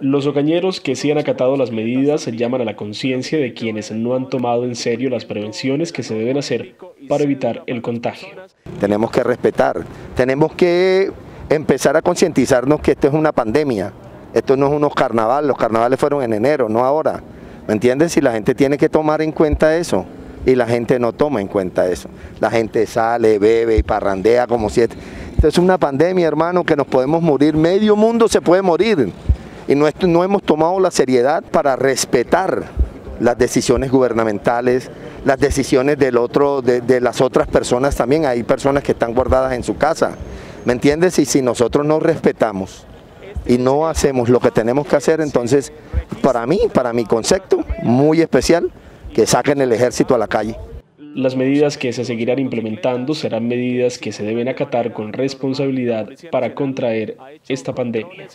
Los ocañeros que sí han acatado las medidas llaman a la conciencia de quienes no han tomado en serio las prevenciones que se deben hacer para evitar el contagio. Tenemos que respetar, tenemos que empezar a concientizarnos que esto es una pandemia, esto no es unos carnavales, los carnavales fueron en enero, no ahora. ¿Me entiendes? Y la gente tiene que tomar en cuenta eso y la gente no toma en cuenta eso. La gente sale, bebe y parrandea como si... Es una pandemia, hermano, que nos podemos morir. Medio mundo se puede morir. Y no, no hemos tomado la seriedad para respetar las decisiones gubernamentales, las decisiones del otro, de, de las otras personas también. Hay personas que están guardadas en su casa. ¿Me entiendes? Y si nosotros no respetamos y no hacemos lo que tenemos que hacer, entonces para mí, para mi concepto, muy especial, que saquen el ejército a la calle. Las medidas que se seguirán implementando serán medidas que se deben acatar con responsabilidad para contraer esta pandemia.